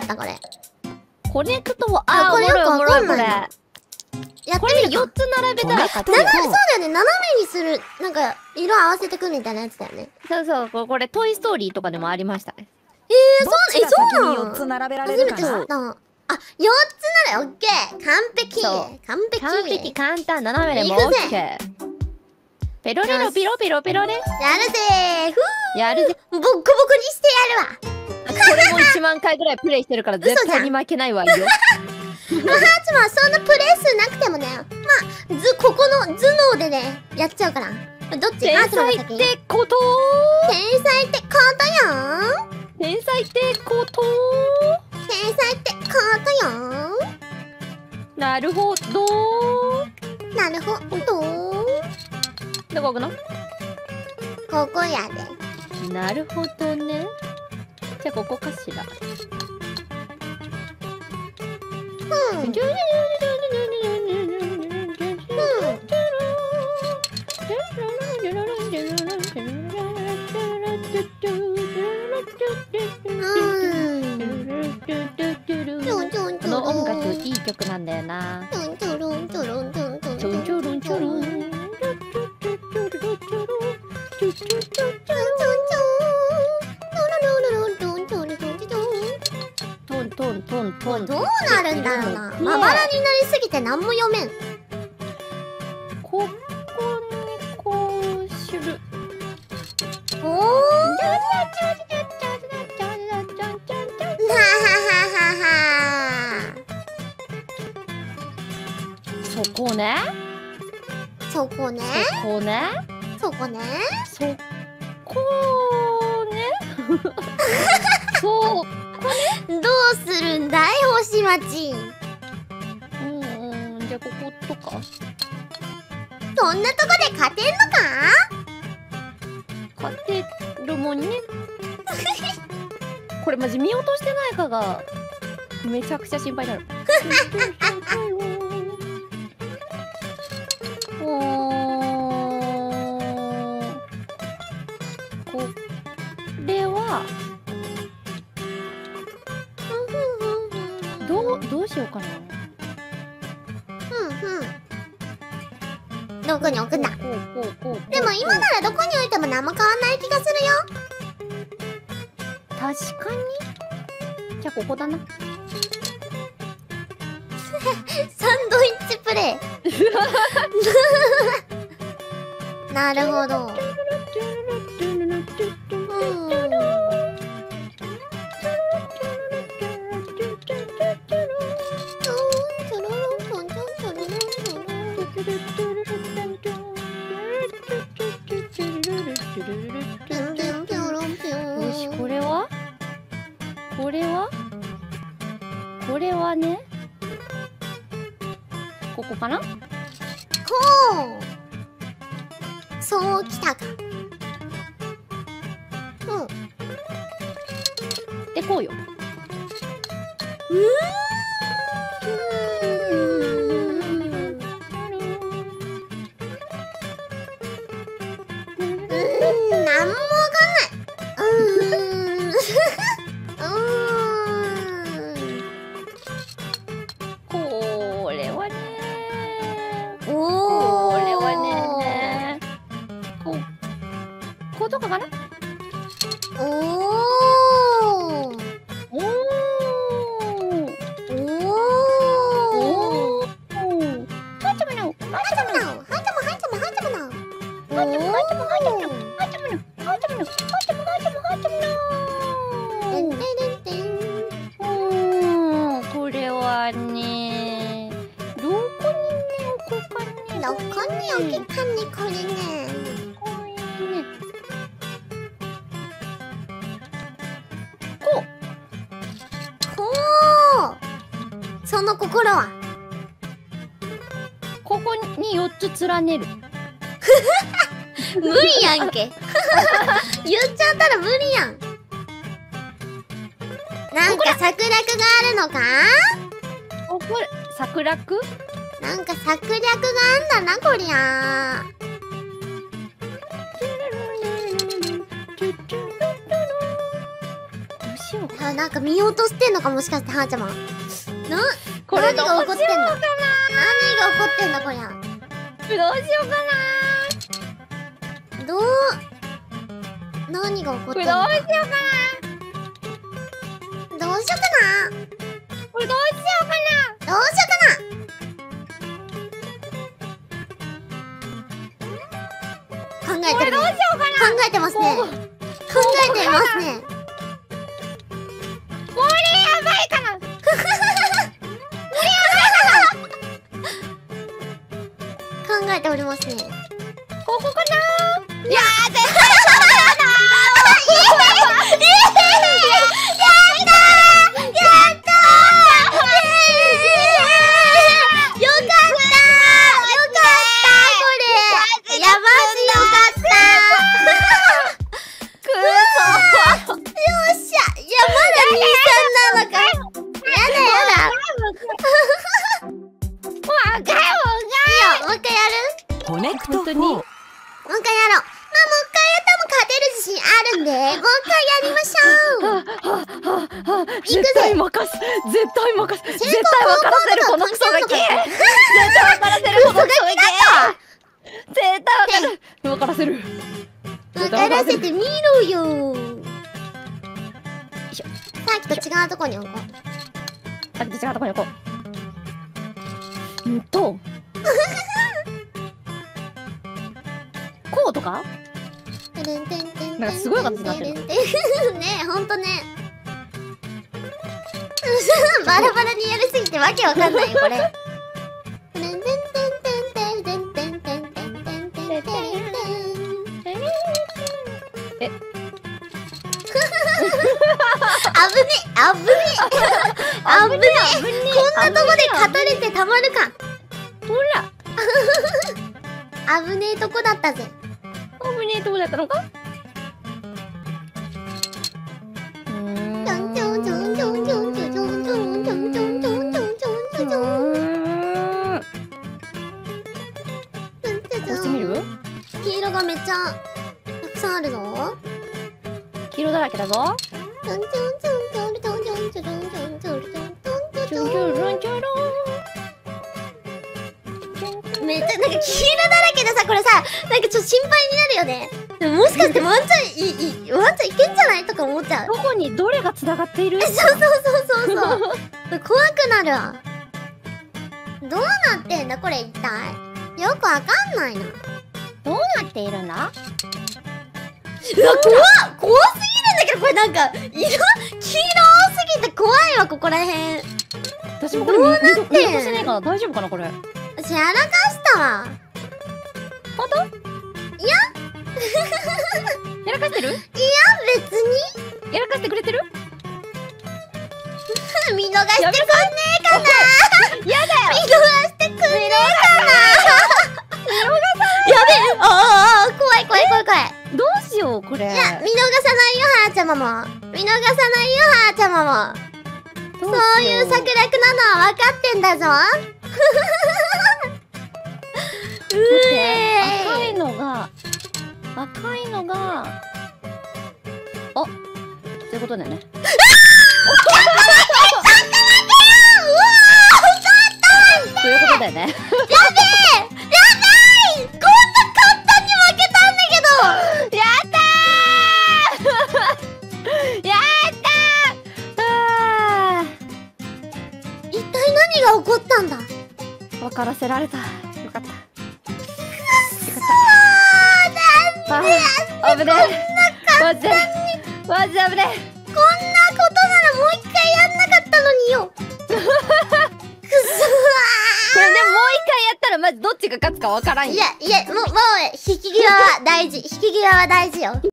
かったこれ。コネクトは、あこれよくわかんないやってれ。これみるか4。つ並べたらそうだよね。斜めにする、なんか、色合わせてくみたいなやつだよね。そうそう、これ、これトイストーリーとかでもありましたね。えー、そう、え、そうな4つの並べられ初めるかな？て知った。あ、4つならオッケー。完璧。完璧。完璧、簡単、斜めでも行くぜ OK。ペロレロピロピロピロね。やるぜー。ふやるぜ。ぅ。ボッコボコにしてやるわ。これも1万回ぐらいプレイしてるから絶対に負けないわよ。ま あ、ハーツはそんなプレイ数なくてもね、まあ、ず、ここの頭脳でね、やっちゃうから。どっち？天ハーツの方才ってこと？天才ってことやん天才ってこと？天才ってことやんなるほど。なるほど。どこ行くの？ここやで。なるほどね。じゃあここかしら。うん。うん。トントントン。どうなるんだろうな。まばらになりすぎて何も読めん。ここにこうする。おー。ははははそこね。そこね。そこね。そこね。そこね。そう。どうするんだい星町。うんうん。じゃあこことか。そんなとこで勝てんのか？勝てるもんね。これマジ見落としてないかがめちゃくちゃ心配になる。おーこれはしようかな。うんうん。どこに置くんだでも今ならどこに置いても何も変わんない気がするよ。確かに。じゃあここだな。サンドイッチプレイ。なるほど。これは？これはね？ここかな？ほう。そうきたか。うん。でこうよ。うーこ、こにね、置こうかね。どこに置きかねこれね。こういうね。こほー。その心は。ここに4つ連ねる。無理やんけ。言っちゃったら無理やん。なんか策略があるのか？お、これ、桜くなんか策略があんだな、こりゃ。どうしようか。あなんか見落としてんのかもしかしてはーちゃまなこれど何が起こってんの何が起こってんだこりゃなどうしようかどう？何が起こなこれってんの？かどうしようかどうしようかななこれどうしようかどうしようかな考えてるね。なこれどうしようかな。考えてますね。もう考えてますね。これやばいかな。考えておりますね。ここかな呀，在。るんでもう一回やりましょう。くぜ絶対任す。絶対任す。絶対分からせるこのクソガキ絶対分からせる。このクソガキ絶対分からせる。分からせてみろよ。さっきと違うとこに置こう。あれと違うとこに置こう。うんと。こうとか？なんかすごい形になってる。ねえほんとね。バラバラにやりすぎてわけわかんないよこれ。え？危ね危ね危ねこんなとこで語れてたまるか。ほら。危ねえとこだったぜ危ねえとこだったのか？うちょん。ちょんちょんちょんちょんちょんちょんちょんちょんちょんちょんちょんちょんちょんちょんちょんちょんこうしてみる黄色がめっちゃたくさんあるぞ黄色だらけだぞちょんちょんちょんちょんちょんちょんちょんちょんちょんちょんちょんちょんちょんちょんちょろんちょろんめっちゃなんか黄色だらけでさこれさなんかちょっと心配になるよね。でももしかしてワンチャンいいワンチャンいけんじゃないとか思っちゃう？どこにどれが繋がっている？えそうそうそうそうそう。怖くなるわ。どうなってんだこれ一体？よくわかんないな。どうなっているんだ？うわ怖っ怖すぎるんだけどこれなんか色黄色多すぎて怖いわここらへん私もこれ見どうなってん？大丈夫かなこれ私やらかしたわ。本当いや。やらかしてる？いや別に。やらかしてくれてる？見逃してくんねえかな。やだよ。見逃してくんねえかな。やべえ。ああああ怖い怖い怖い怖い。どうしようこれ。いや見逃さないよはーちゃまも。見逃さないよはーちゃまも。どそういう策略なのは分かってんだぞ赤いのが赤いのがあそういうことだよね。そういうことだよね。やべえやばいこんな簡単に負けたんだけど。やったー。やったー。あ一体何が起こったんだ？ー分からせられた危ねえマジで。マジで危ねえこんなことならもう一回やんなかったのによ。くそーこれでももう一回やったらマジどっちが勝つか分からんよ。いやいやもうもう引き際は大事。引き際は大事よ